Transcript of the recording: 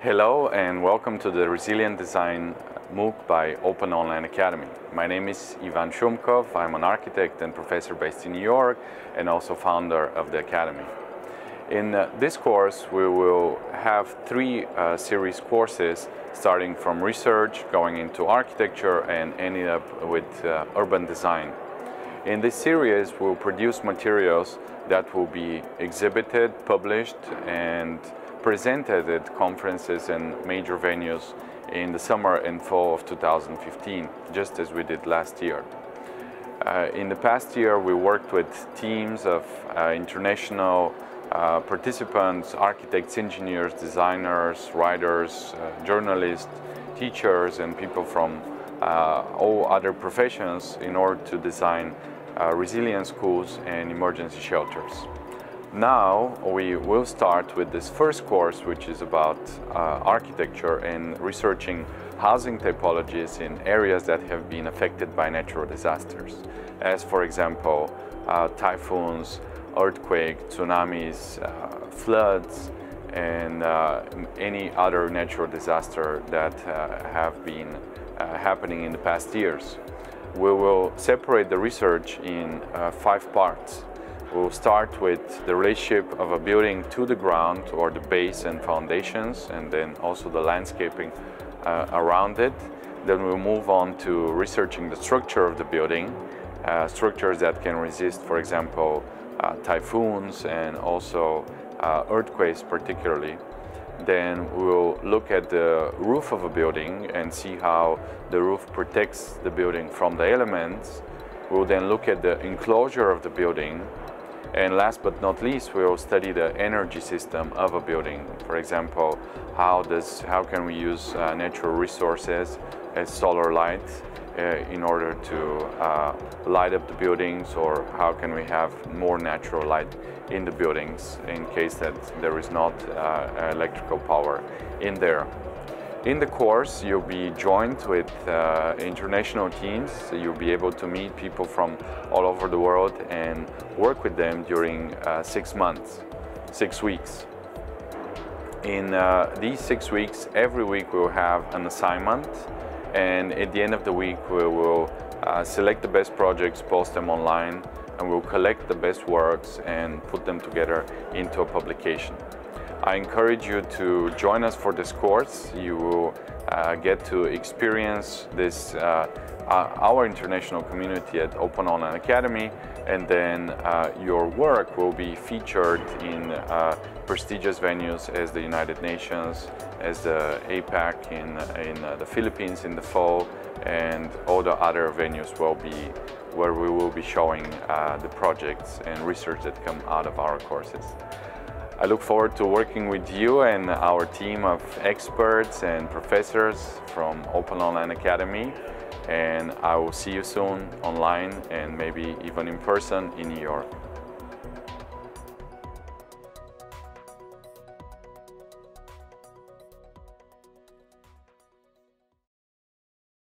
Hello and welcome to the Resilient Design MOOC by Open Online Academy. My name is Ivan Shumkov. I'm an architect and professor based in New York and also founder of the Academy. In uh, this course, we will have three uh, series courses starting from research, going into architecture and ending up with uh, urban design. In this series, we'll produce materials that will be exhibited, published, and presented at conferences and major venues in the summer and fall of 2015, just as we did last year. Uh, in the past year, we worked with teams of uh, international uh, participants, architects, engineers, designers, writers, uh, journalists, teachers, and people from uh, all other professions in order to design uh, resilient schools and emergency shelters. Now we will start with this first course which is about uh, architecture and researching housing typologies in areas that have been affected by natural disasters as for example uh, typhoons, earthquakes, tsunamis, uh, floods and uh, any other natural disaster that uh, have been uh, happening in the past years. We will separate the research in five parts. We'll start with the relationship of a building to the ground or the base and foundations and then also the landscaping uh, around it. Then we'll move on to researching the structure of the building, uh, structures that can resist, for example, uh, typhoons and also uh, earthquakes particularly. Then we'll look at the roof of a building and see how the roof protects the building from the elements. We'll then look at the enclosure of the building and last but not least, we will study the energy system of a building. For example, how, does, how can we use uh, natural resources as solar light uh, in order to uh, light up the buildings or how can we have more natural light in the buildings in case that there is not uh, electrical power in there. In the course, you'll be joined with uh, international teams. You'll be able to meet people from all over the world and work with them during uh, six months, six weeks. In uh, these six weeks, every week we'll have an assignment and at the end of the week we will uh, select the best projects, post them online and we'll collect the best works and put them together into a publication. I encourage you to join us for this course. You will uh, get to experience this uh, our international community at Open Online Academy and then uh, your work will be featured in uh, prestigious venues as the United Nations, as the APEC in, in uh, the Philippines in the fall and all the other venues will be where we will be showing uh, the projects and research that come out of our courses. I look forward to working with you and our team of experts and professors from Open Online Academy and I will see you soon online and maybe even in person in New York.